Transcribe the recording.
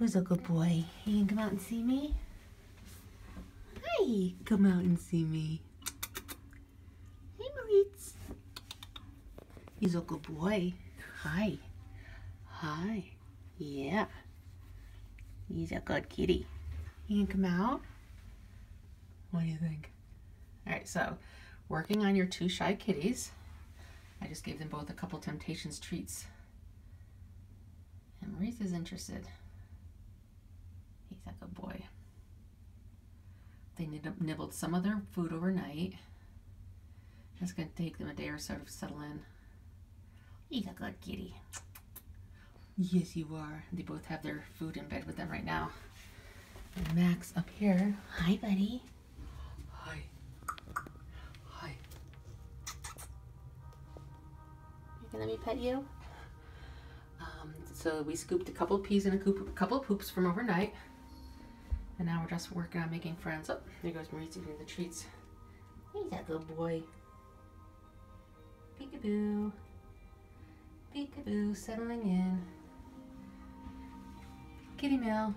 Who's a good boy? You can come out and see me? Hi, come out and see me. Hey, Maurice. He's a good boy. Hi. Hi. Yeah. He's a good kitty. You can come out? What do you think? All right, so working on your two shy kitties. I just gave them both a couple Temptations treats. And Maurice is interested. He's a good boy. They nibbled some of their food overnight. It's going to take them a day or so to settle in. He's a good kitty. Yes, you are. They both have their food in bed with them right now. And Max up here. Hi, buddy. Hi. Hi. You gonna let me pet you? Um, so we scooped a couple of pees and a couple of poops from overnight. And now we're just working on making friends. Oh, there goes Maurice eating the treats. He's a good boy. Peekaboo. Peekaboo, settling in. Kitty meow.